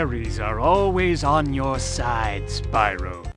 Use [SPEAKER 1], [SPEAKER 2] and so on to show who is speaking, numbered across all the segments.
[SPEAKER 1] fairies are always on your side, Spyro.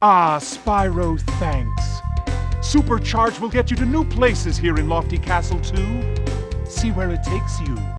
[SPEAKER 2] Ah, Spyro, thanks. Supercharge will get you to new places here in Lofty Castle 2. See where it takes you.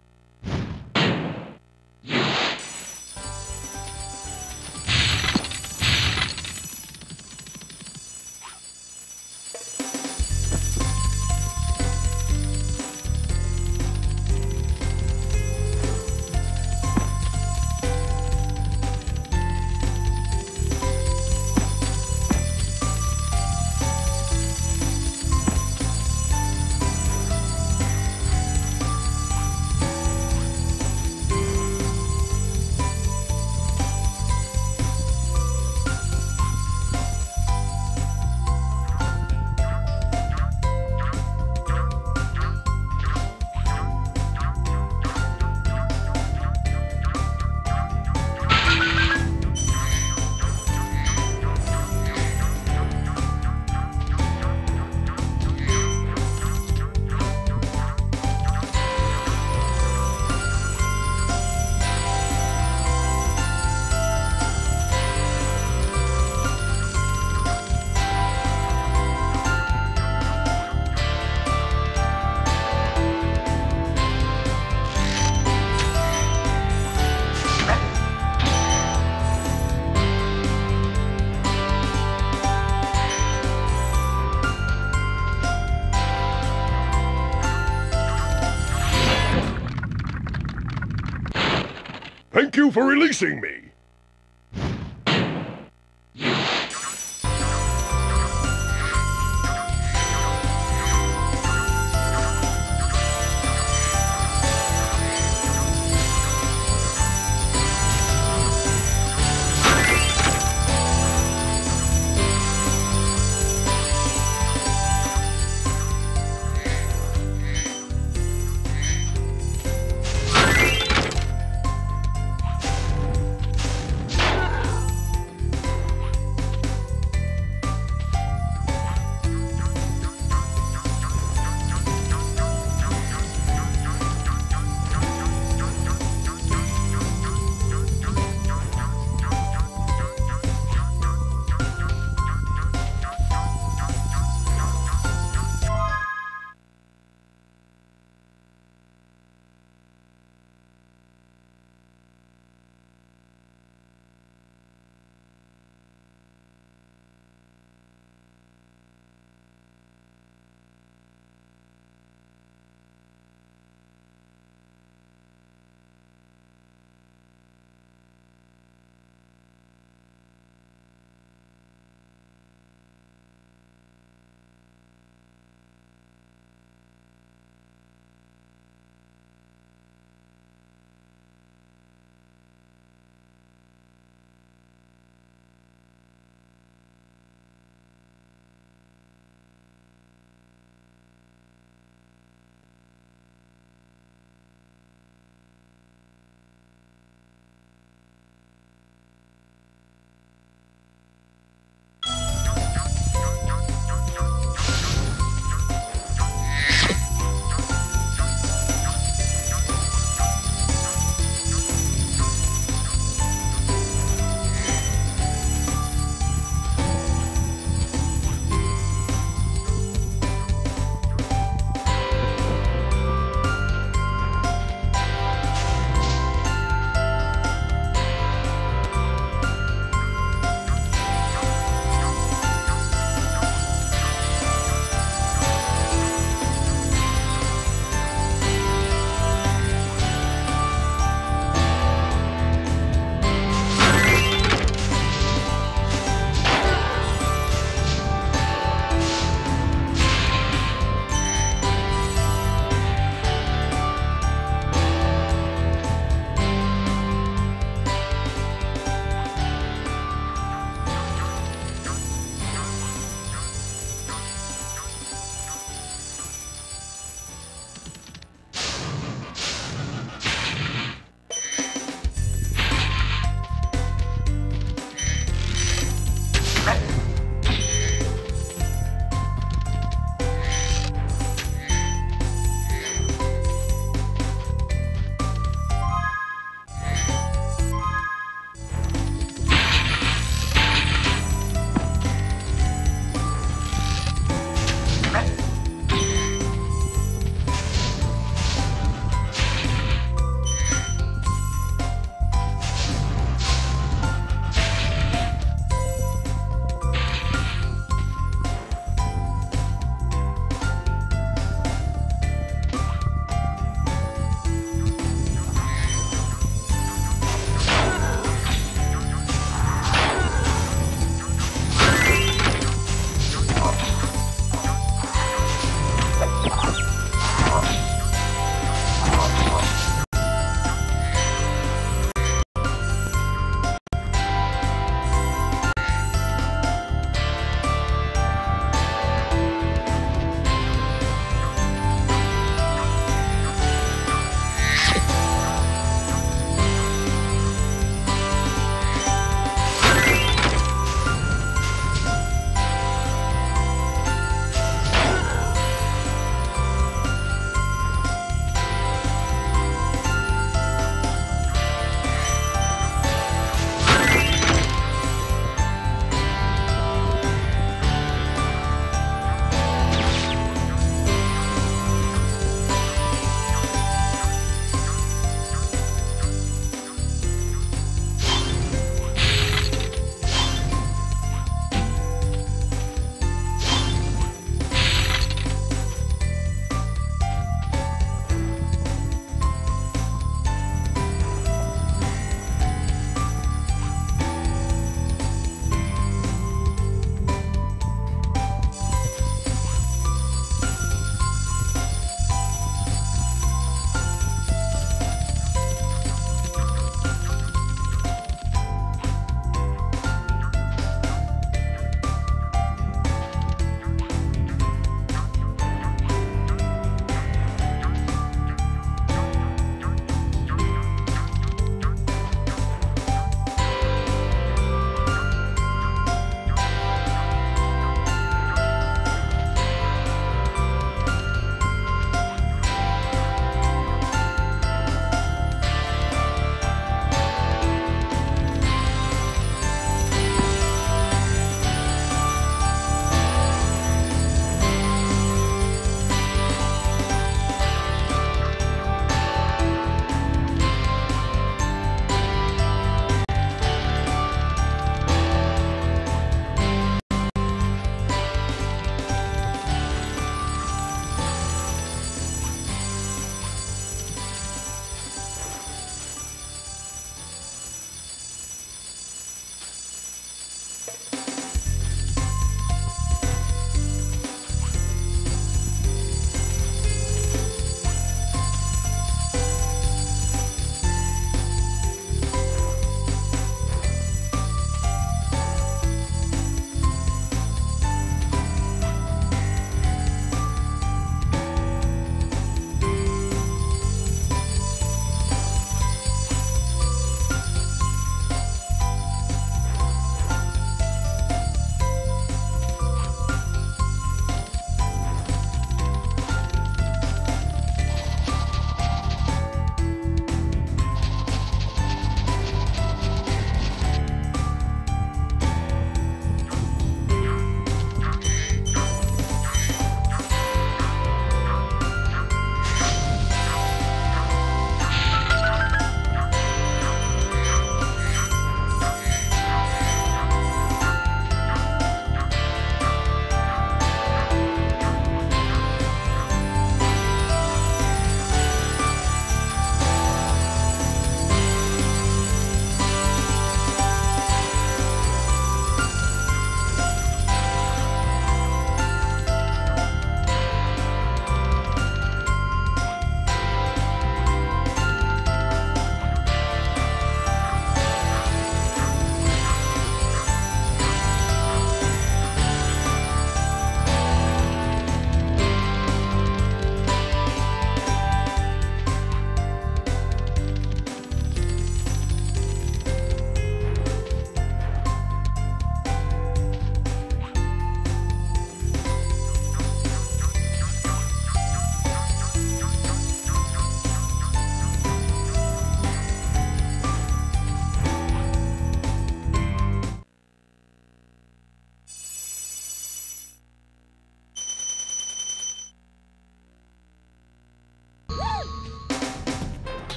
[SPEAKER 3] You for releasing me.